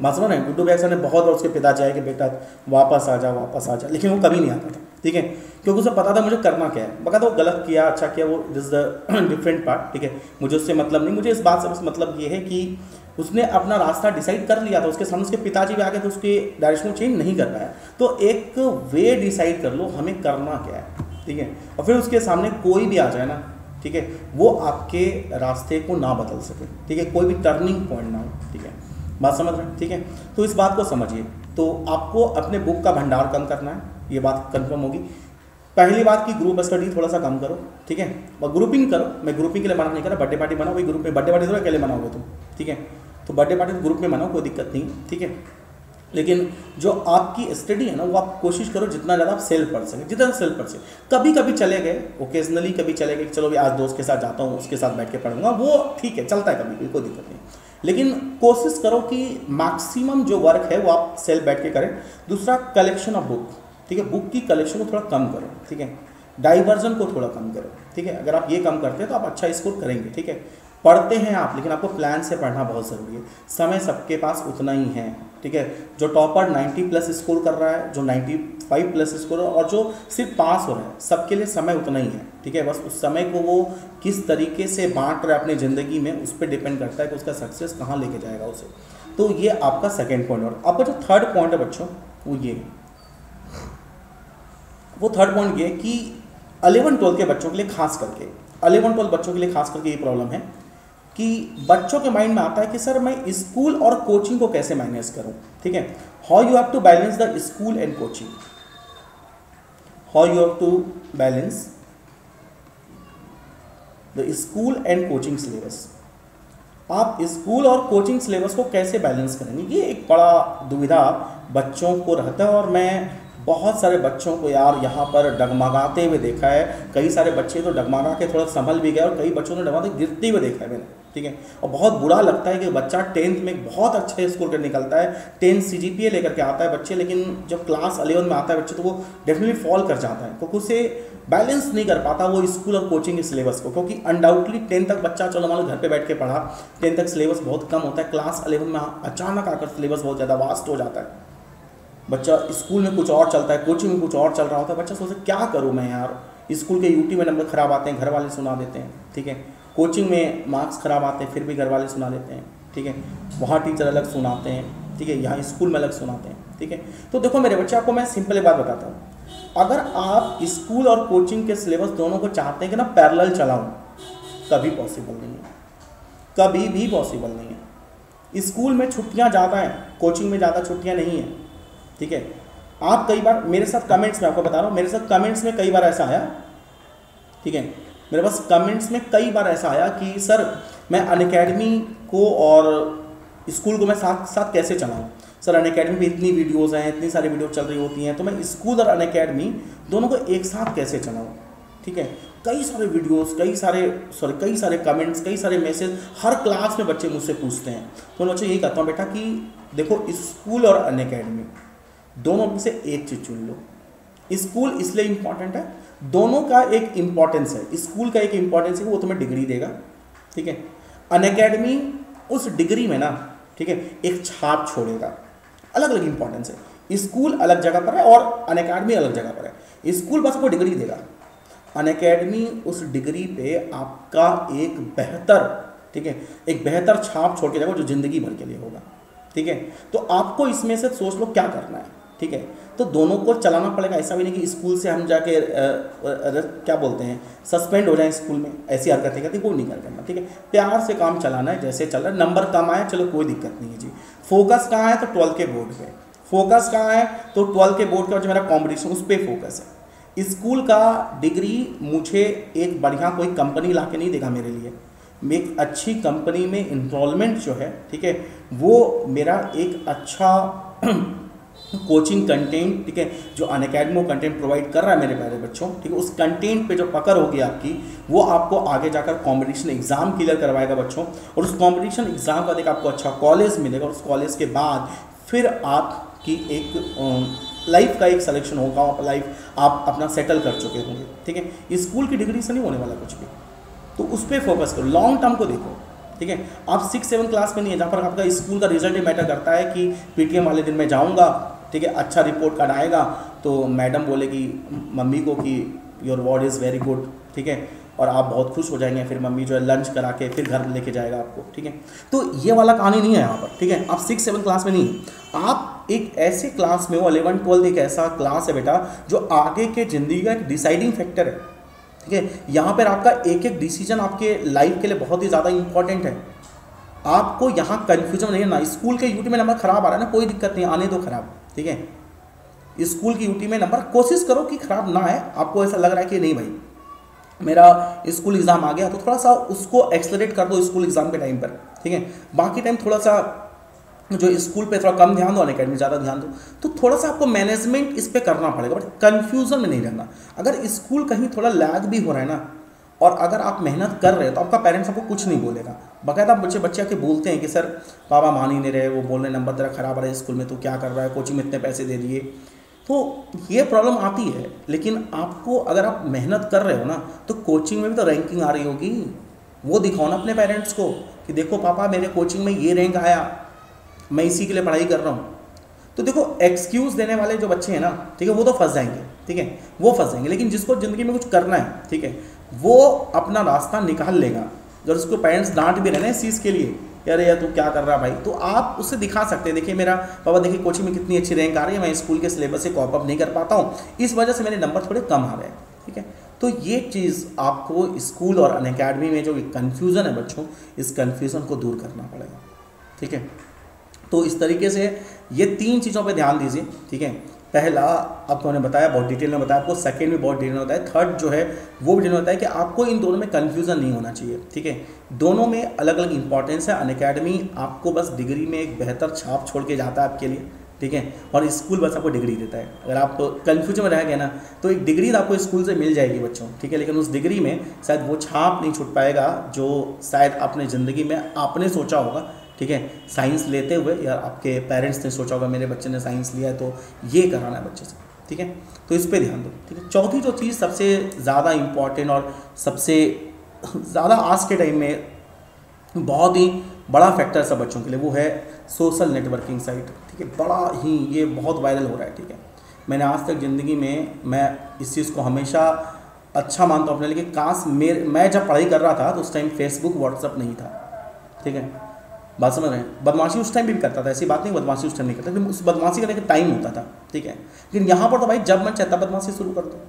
मसलन है गुड्डू भैया ने बहुत बार उसके पिताजी आए कि बेटा वापस आ जा, वापस आ जा, लेकिन वो कभी नहीं आता था, ठीक है? क्योंकि उसे पता था मुझे करना क्या है। बता वो गलत किया अच्छा किया, वो दिस द डिफरेंट पार्ट ठीक है? मुझे उससे मतलब नहीं, मुझे इस बात से बस मतलब ये है कि उसने अपना रास्ता डिसाइड कर लिया था, उसके सामने उसके पिताजी भी आ गए थे, उसके डायरेक्शन चेंज नहीं कर पाया। तो एक वे डिसाइड कर लो, हमें करना क्या है, ठीक है? और फिर उसके सामने कोई भी आ जाए ना, ठीक है, वो आपके रास्ते को ना बदल सके, ठीक है? कोई भी टर्निंग पॉइंट ना हो, ठीक है? बात समझ रहे हैं? ठीक है? तो इस बात को समझिए। तो आपको अपने बुक का भंडार कम करना है, ये बात कंफर्म होगी। पहली बात की ग्रुप स्टडी थोड़ा सा कम करो, ठीक है? और ग्रुपिंग करो। मैं ग्रुपिंग के लिए मना नहीं कर रहा बर्थडे पार्टी बनाओ, वही ग्रुप में बर्थडे पार्टी थोड़ा अकेले बनाओगे तुम, ठीक है? तो बर्थडे पार्टी तो ग्रुप में मनाओ, कोई दिक्कत नहीं, ठीक है? लेकिन जो आपकी स्टडी है ना, वो आप कोशिश करो जितना ज़्यादा आप सेल्फ पढ़ सकें, जितना सेल्फ पढ़ सकें। कभी कभी चले गए ओकेजनली कभी चले गए चलो भी आज दोस्त के साथ जाता हूँ, उसके साथ बैठ के पढ़ूँगा, वो ठीक है, चलता है कभी भी कोई दिक्कत नहीं। लेकिन कोशिश करो कि मैक्सिमम जो वर्क है, वो आप सेल्फ बैठ के करें। दूसरा कलेक्शन ऑफ़ बुक ठीक है? बुक की कलेक्शन को थोड़ा कम करो, ठीक है? डाइवर्जन को थोड़ा कम करो, ठीक है? अगर आप ये कम करते हैं तो आप अच्छा स्कोर करेंगे, ठीक है? पढ़ते हैं आप, लेकिन आपको प्लान से पढ़ना बहुत ज़रूरी है। समय सबके पास उतना ही है, ठीक है? जो टॉपर 90 प्लस स्कोर कर रहा है, जो 95 प्लस स्कोर और जो सिर्फ़ पास हो रहा है, सबके लिए समय उतना ही है, ठीक है? बस उस समय को वो किस तरीके से बांट रहा है अपनी ज़िंदगी में, उस पर डिपेंड करता है कि उसका सक्सेस कहाँ लेके जाएगा उसे। तो ये आपका सेकेंड पॉइंट और आपका जो थर्ड पॉइंट है बच्चों, वो ये वो थर्ड पॉइंट ये कि अलेवन ट्वेल्थ के बच्चों के लिए खास करके अलेवन ट्वेल्थ बच्चों के लिए खास करके ये प्रॉब्लम है। कि बच्चों के माइंड में आता है कि सर मैं स्कूल और कोचिंग को कैसे मैनेज करूँ? ठीक है? How you have to balance the school and coaching how you have to balance the school and coaching syllabus आप स्कूल और कोचिंग सिलेबस को कैसे बैलेंस करेंगे? ये एक बड़ा दुविधा बच्चों को रहता है और मैं बहुत सारे बच्चों को यार यहाँ पर डगमगाते हुए देखा है। कई सारे बच्चे तो डगमगा के थोड़ा संभल भी गए और कई बच्चों ने डगमगाते गिरते हुए देखा है मैंने। ठीक है? और बहुत बुरा लगता है कि बच्चा टेंथ में बहुत अच्छे स्कोर कर निकलता है। टेंथ सी जी पी लेकर के आता है बच्चे, लेकिन जब क्लास अलेवन में आता है बच्चे तो वो डेफिनेटली फॉल कर जाता है। क्योंकि उसे बैलेंस नहीं कर पाता वो स्कूल और कोचिंग के सिलेबस को, क्योंकि अनडाउटली टेंथ तक बच्चा, चलो मान लो घर पे बैठ के पढ़ा टेंथ तक सिलेबस बहुत कम होता है। क्लास अलेवन में अचानक आकर सिलेबस बहुत ज़्यादा वास्ट हो जाता है। बच्चा स्कूल में कुछ और चलता है कोचिंग में कुछ और चल रहा होता है। बच्चा सोचता क्या करूँ मैं यार? स्कूल के यूटी में नंबर ख़राब आते हैं, घर वाले सुना देते हैं। ठीक है? कोचिंग में मार्क्स ख़राब आते हैं, फिर भी घर वाले सुना लेते हैं, ठीक है? वहाँ टीचर अलग सुनाते हैं, ठीक है? यहाँ स्कूल में अलग सुनाते हैं, ठीक है? तो देखो मेरे बच्चे, आपको मैं सिंपल एक बात बताता हूँ। अगर आप स्कूल और कोचिंग के सिलेबस दोनों को चाहते हैं कि ना पैरल चलाऊँ कभी पॉसिबल नहीं है। कभी भी पॉसिबल नहीं है। स्कूल में छुट्टियाँ ज़्यादा हैं, कोचिंग में ज़्यादा छुट्टियाँ नहीं हैं, ठीक है? आप कई बार, मेरे साथ कमेंट्स में आपको बता रहा हूँ, मेरे साथ कमेंट्स में कई बार ऐसा आया, ठीक है? मेरे पास कमेंट्स में कई बार ऐसा आया कि, सर, मैं अन को और स्कूल को मैं साथ साथ कैसे चलाऊँ? सर अन अकेडमी में इतनी वीडियोज़ हैं, इतनी सारी वीडियो चल रही होती हैं तो मैं स्कूल और अन दोनों को एक साथ कैसे चलाऊँ? ठीक है? कई सारे वीडियोस कई सारे सॉरी कई सारे कमेंट्स कई सारे मैसेज हर क्लास में बच्चे मुझसे पूछते हैं। तो मैं बच्चे यही कहता हूँ, बेटा, कि देखो स्कूल और अन दोनों में से एक चीज़ चुन लो। स्कूल इसलिए इंपॉर्टेंट है, दोनों का एक इंपॉर्टेंस है। स्कूल का एक इंपॉर्टेंस है, वो तुम्हें डिग्री देगा, ठीक है? अन अकेडमी उस डिग्री में ना, ठीक है, एक छाप छोड़ेगा। अलग अलग इंपॉर्टेंस है। स्कूल अलग जगह पर है और अन अकेडमी अलग जगह पर है। स्कूल बस को डिग्री देगा। अन अकेडमी उस डिग्री पे आपका एक बेहतर, ठीक है, एक बेहतर छाप छोड़ के जाएगा जो ज़िंदगी भर के लिए होगा, ठीक है? तो आपको इसमें से सोच लो क्या करना है। ठीक है? तो दोनों को चलाना पड़ेगा। ऐसा भी नहीं कि स्कूल से हम जाके क्या बोलते हैं, सस्पेंड हो जाए स्कूल में। ऐसी हरकतें करती कोई नहीं करना ठीक है? प्यार से काम चलाना है, जैसे चल रहा है। नंबर कम आया चलो कोई दिक्कत नहीं है जी। फोकस कहाँ है? तो ट्वेल्थ के बोर्ड पे। फोकस कहाँ है? तो ट्वेल्थ के बोर्ड का जो मेरा कॉम्पिटिशन उस पर फोकस है। स्कूल का डिग्री मुझे एक बढ़िया कोई कंपनी ला के नहीं देगा मेरे लिए। एक अच्छी कंपनी में इनरोलमेंट जो है, ठीक है, वो मेरा एक अच्छा कोचिंग कंटेंट, ठीक है, जो अन कंटेंट प्रोवाइड कर रहा है मेरे प्यारे बच्चों, ठीक है, उस कंटेंट पे जो पकड़ होगी आपकी, वो आपको आगे जाकर कंपटीशन एग्ज़ाम क्लियर करवाएगा बच्चों, और उस कंपटीशन एग्ज़ाम का देख आपको अच्छा कॉलेज मिलेगा उस कॉलेज के बाद फिर आपकी एक लाइफ का एक सिलेक्शन होगा, आप लाइफ आप अपना सेटल कर चुके होंगे, ठीक है स्कूल की डिग्री से नहीं होने वाला कुछ भी। तो उस पर फोकस करो लॉन्ग टर्म को देखो, ठीक है, आप सिक्स सेवन क्लास में नहीं है, जहाँ पर आपका स्कूल का रिज़ल्ट ही मैटर करता है कि पीटीएम वाले दिन मैं जाऊँगा ठीक है अच्छा रिपोर्ट कार्ड आएगा तो मैडम बोलेगी, मम्मी को कि your ward is very good ठीक है, और आप बहुत खुश हो जाएँगे, फिर मम्मी जो है लंच करा के फिर घर लेके जाएगा आपको, ठीक है। तो ये वाला कहानी नहीं है यहाँ पर, ठीक है, आप सिक्स सेवन क्लास में नहीं आप एक ऐसे क्लास में हो अलेवन ट्वेल्थ एक ऐसा क्लास है बेटा, जो आगे के ज़िंदगी का एक डिसाइडिंग फैक्टर है, ठीक है। यहाँ पर आपका एक एक डिसीज़न आपके लाइफ के लिए बहुत ही ज़्यादा इंपॉर्टेंट है। आपको यहाँ कन्फ्यूज़न नहीं ना, स्कूल के यूटी में नंबर खराब आ रहा है ना, कोई दिक्कत नहीं, आने दो खराब। ठीक है? स्कूल की यूटी में नंबर, कोशिश करो कि खराब ना है आपको ऐसा लग रहा है कि नहीं भाई। मेरा स्कूल एग्ज़ाम आ गया तो थोड़ा सा उसको एक्सलरेट कर दो स्कूल एग्ज़ाम के टाइम पर, ठीक है? बाकी टाइम थोड़ा सा जो स्कूल पे थोड़ा कम ध्यान दो और अकेडमी ज़्यादा ध्यान दो तो थोड़ा सा आपको मैनेजमेंट इस पर करना पड़ेगा बट कन्फ्यूज़न में नहीं रहना। अगर स्कूल कहीं थोड़ा लैग भी हो रहा है ना, और अगर आप मेहनत कर रहे हो तो आपका पेरेंट्स आपको कुछ नहीं बोलेगा। बाकायदा बच्चे बच्चे आके बोलते हैं कि, सर पापा मान ही नहीं रहे, वो बोल रहे नंबर तेरा खराब आ रहा है, स्कूल में तो क्या कर रहा है, कोचिंग में इतने पैसे दे दिए। तो ये प्रॉब्लम आती है, लेकिन आपको अगर आप मेहनत कर रहे हो ना तो कोचिंग में भी तो रैंकिंग आ रही होगी। वो दिखाओ ना अपने पेरेंट्स को कि, देखो पापा मेरे कोचिंग में ये रैंक आया, मैं इसी के लिए पढ़ाई कर रहा हूँ। तो देखो एक्सक्यूज़ देने वाले जो बच्चे हैं ना, ठीक है, वो तो फंस जाएँगे, ठीक है, वो फंस जाएँगे, लेकिन जिसको ज़िंदगी में कुछ करना है, ठीक है, वो अपना रास्ता निकाल लेगा। अगर उसको पेरेंट्स डांट भी रहे ना इस चीज़ के लिए यार यार तू क्या कर रहा भाई तो आप उससे दिखा सकते हैं। देखिए मेरा पापा, देखिए कोचिंग में कितनी अच्छी रैंक आ रही है, मैं स्कूल के सिलेबस से कॉपअप नहीं कर पाता हूँ। इस वजह से मेरे नंबर थोड़े कम आ रहे हैं ठीक है? तो ये चीज़ आपको स्कूल और अन अकेडमी में जो कन्फ्यूज़न है बच्चों, इस कन्फ्यूज़न को दूर करना पड़ेगा, ठीक है? तो इस तरीके से ये तीन चीज़ों पे ध्यान दीजिए, ठीक है? पहला आपको मैंने बताया, बहुत डिटेल में बताया, आपको सेकंड में बहुत डिटेल में बताया थर्ड जो है, वो भी डिटेल बताया कि आपको इन दोनों में कन्फ्यूज़न नहीं होना चाहिए, ठीक है? दोनों में अलग अलग इंपॉर्टेंस है अन अकेडमी आपको बस डिग्री में एक बेहतर छाप छोड़ के जाता है आपके लिए, ठीक है? और स्कूल बस आपको डिग्री देता है। अगर आप कन्फ्यूज़न में रह गए ना तो एक डिग्री तो आपको स्कूल से मिल जाएगी बच्चों, ठीक है? लेकिन उस डिग्री में शायद वो छाप नहीं छूट पाएगा जो शायद अपने ज़िंदगी में आपने सोचा होगा ठीक है? साइंस लेते हुए या आपके पेरेंट्स ने सोचा होगा, मेरे बच्चे ने साइंस लिया है तो ये कराना है बच्चे से, ठीक है? तो इस पर ध्यान दो, ठीक है? चौथी जो चीज़ सबसे ज़्यादा इंपॉर्टेंट और सबसे ज़्यादा आज के टाइम में बहुत ही बड़ा फैक्टर सब बच्चों के लिए, वो है सोशल नेटवर्किंग साइट ठीक है? बड़ा ही ये बहुत वायरल हो रहा है, ठीक है? मैंने आज तक ज़िंदगी में, मैं इस चीज़ को हमेशा अच्छा मानता हूँ अपने लिए काश मेरे, मैं जब पढ़ाई कर रहा था तो उस टाइम फेसबुक व्हाट्सअप नहीं था, ठीक है? बात समझ रहे हैं? बदमाशी उस टाइम भी करता था, ऐसी बात नहीं, बदमाशी उस टाइम नहीं करता लेकिन उस बदमाशी करने का टाइम होता था, ठीक है? लेकिन यहाँ पर तो भाई, जब मन चाहता बदमाशी शुरू कर दो।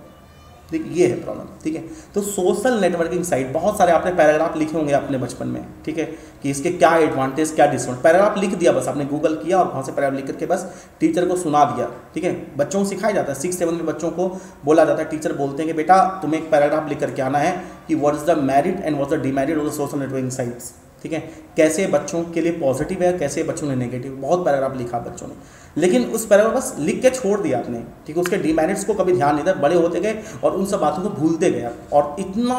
ठीक ये है प्रॉब्लम ठीक है? तो सोशल नेटवर्किंग साइट बहुत सारे आपने पैराग्राफ लिखे होंगे अपने बचपन में, ठीक है? कि इसके क्या एडवांटेज क्या डिसवांटेज पैराग्राफ लिख दिया बस, आपने गूगल किया और वहाँ से पैराग्राफ लिख करके बस टीचर को सुना दिया, ठीक है? बच्चों को सिखाया जाता है। सिक्स सेवन में बच्चों को बोला जाता है टीचर बोलते हैं कि, बेटा, तुम्हें एक पैराग्राफ लिख करके आना है कि what is the merit and what the demerit of the social networking sites ठीक है? कैसे बच्चों के लिए पॉजिटिव है कैसे बच्चों ने नेगेटिव बहुत पैराग्राफ लिखा बच्चों ने। लेकिन उस पैराग्राफ बस लिख के छोड़ दिया आपने ठीक है? उसके डिमेरिट्स को कभी ध्यान नहीं दिया बड़े होते गए और उन सब बातों को भूलते गए और इतना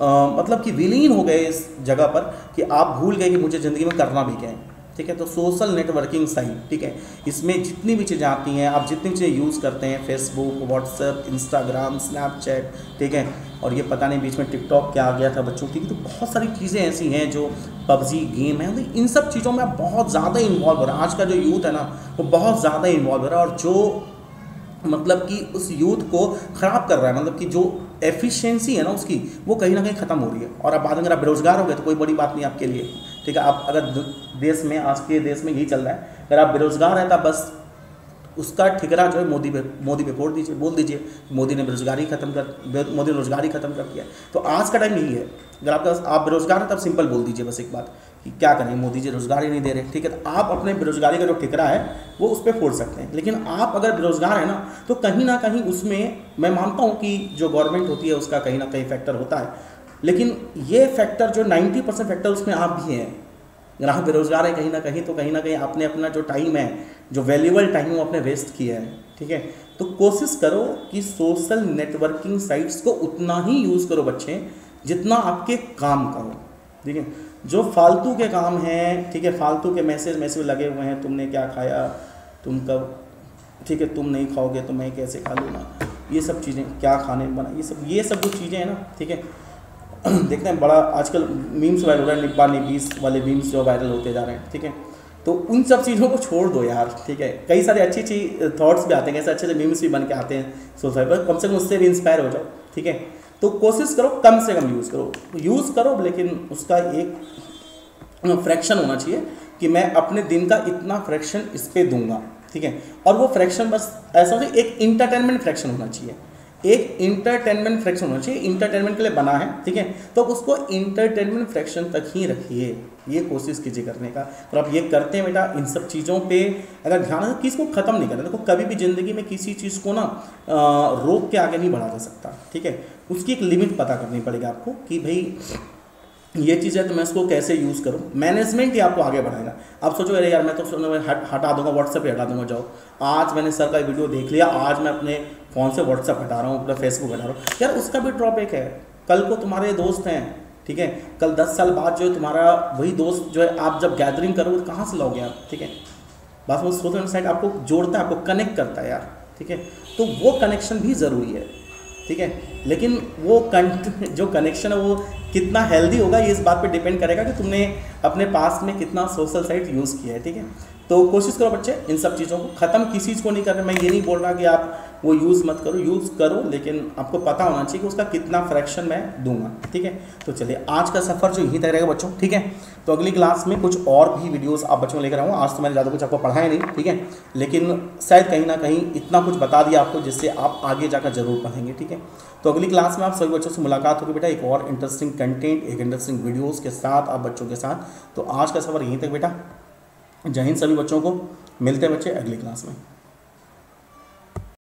आ, मतलब कि विलीन हो गए इस जगह पर कि आप भूल गए कि मुझे ज़िंदगी में करना भी क्या है। ठीक है तो सोशल नेटवर्किंग साइट ठीक है। इसमें जितनी भी चीज़ें आती हैं, आप जितनी चीज़ें यूज़ करते हैं फेसबुक व्हाट्सएप इंस्टाग्राम स्नैपचैट ठीक है। और ये पता नहीं बीच में टिकटॉक क्या आ गया था बच्चों की तो बहुत सारी चीज़ें ऐसी हैं जो पबजी गेम है तो इन सब चीज़ों में आप बहुत ज़्यादा इन्वॉल्व हो रहा है। आज का जो यूथ है ना, वो बहुत ज़्यादा इन्वॉल्व हो रहा है और जो मतलब कि उस यूथ को ख़राब कर रहा है मतलब कि जो एफिशिएंसी है ना उसकी, वो कहीं ना कहीं ख़त्म हो रही है। और अब बाद में अगर आप बेरोजगार हो गए तो कोई बड़ी बात नहीं आपके लिए। ठीक है, आप अगर देश में, आज के देश में यही चल रहा है, अगर आप बेरोजगार हैं तो बस उसका ठिकरा जो है मोदी पे मोदी पे फोड़ दीजिए, बोल दीजिए मोदी ने बेरोजगारी खत्म कर मोदी ने रोजगारी खत्म कर दिया तो आज का टाइम यही है, अगर आपका आप बेरोजगार हैं तब सिंपल बोल दीजिए बस एक बात कि क्या करें, मोदी जी रोज़गार नहीं दे रहे। ठीक है तो आप अपने बेरोजगारी का जो ठिकरा है, वो उस पर फोड़ सकते हैं। लेकिन आप अगर बेरोजगार हैं ना तो कहीं ना कहीं उसमें, मैं मानता हूँ कि जो गवर्नमेंट होती है, उसका कहीं ना कहीं फैक्टर होता है। लेकिन ये फैक्टर जो 90 परसेंट फैक्टर उसमें आप भी हैं। आप बेरोजगार है, कहीं ना कहीं तो कहीं ना कहीं आपने अपना जो टाइम है, जो वैल्यूबल टाइम वो आपने वेस्ट किया है, ठीक है? तो कोशिश करो कि सोशल नेटवर्किंग साइट्स को उतना ही यूज़ करो बच्चे, जितना आपके काम करो ठीक है? जो फालतू के काम हैं, ठीक है? फालतू के मैसेज मैसेज लगे हुए हैं, तुमने क्या खाया, तुम कब, ठीक है? तुम नहीं खाओगे तो मैं कैसे खा लूँगा? ये सब चीज़ें, क्या खाने बना, ये सब ये सब जो चीज़ें हैं ना, ठीक है? देखते हैं, बड़ा आजकल मीम्स वायरल हो रहा है निब्बा निबीस वाले मीम्स जो वायरल होते जा रहे हैं, ठीक है? तो उन सब चीज़ों को छोड़ दो यार, ठीक है? कई सारे अच्छी अच्छी थॉट्स भी आते हैं कैसे अच्छे अच्छे मीम्स भी बन के आते हैं सोसाइटी पर, कम से कम उससे भी इंस्पायर हो जाओ, ठीक है? तो कोशिश करो, कम से कम यूज़ करो। यूज़ करो, लेकिन उसका एक फ्रैक्शन होना चाहिए कि मैं अपने दिन का इतना फ्रैक्शन इस पर दूँगा, ठीक है? और वो फ्रैक्शन बस, ऐसा हो, एक इंटरटेनमेंट फ्रैक्शन होना चाहिए। एक इंटरटेनमेंट फ्रैक्शन होना चाहिए इंटरटेनमेंट के लिए बना है, ठीक है? तो उसको इंटरटेनमेंट फ्रैक्शन तक ही रखिए, ये कोशिश कीजिए करने का। और आप ये करते हैं बेटा, इन सब चीज़ों पे अगर ध्यान है किसी को ख़त्म नहीं करना। देखो, कभी भी ज़िंदगी में किसी चीज़ को ना रोक के आगे नहीं बढ़ा जा सकता, ठीक है? उसकी एक लिमिट पता करनी पड़ेगी आपको कि भाई, ये चीज़ है तो मैं इसको कैसे यूज़ करूँ? मैनेजमेंट ही आपको आगे बढ़ाएगा। आप सोचो अरे यार, मैं तो हट, हटा दूँगा व्हाट्सएप हटा दूँगा, जाओ। आज मैंने सर का वीडियो देख लिया, आज मैं अपने फ़ोन से व्हाट्सएप हटा रहा हूँ, अपना फेसबुक हटा रहा हूँ। यार, उसका भी ड्रॉबैक है। कल को तुम्हारे दोस्त हैं, ठीक है? कल दस साल बाद जो है तुम्हारा वही दोस्त जो है, आप जब गैदरिंग करोगे तो कहाँ से लाओगे आप, ठीक है? बस वो सोशल साइड आपको जोड़ता है, आपको कनेक्ट करता है यार, ठीक है? तो वो कनेक्शन भी ज़रूरी है, ठीक है? लेकिन वो जो कनेक्शन है, वो कितना हेल्दी होगा, ये इस बात पे डिपेंड करेगा कि तुमने अपने पास में कितना सोशल साइट यूज़ किया है, ठीक है? तो कोशिश करो बच्चे इन सब चीज़ों को ख़त्म, किसी चीज़ को नहीं करना। मैं ये नहीं बोल रहा कि आप वो यूज़ मत करो यूज़ करो, लेकिन आपको पता होना चाहिए कि उसका कितना फ्रैक्शन मैं दूँगा, ठीक है? तो चलिए, आज का सफ़र जो यहीं तक रहेगा बच्चों, ठीक है? तो अगली क्लास में कुछ और भी वीडियोस आप बच्चों को लेकर आऊँगा। आज तो मैंने ज़्यादा कुछ आपको पढ़ाया नहीं, ठीक है? लेकिन शायद कहीं ना कहीं इतना कुछ बता दिया आपको, जिससे आप आगे जाकर ज़रूर पढ़ेंगे, ठीक है? तो अगली क्लास में आप सभी बच्चों से मुलाकात होगी बेटा, एक और इंटरेस्टिंग कंटेंट एक इंटरेस्टिंग वीडियोज़ के साथ आप बच्चों के साथ। तो आज का सफ़र यहीं तक बेटा। जय सभी बच्चों को। मिलते हैं बच्चे अगली क्लास में।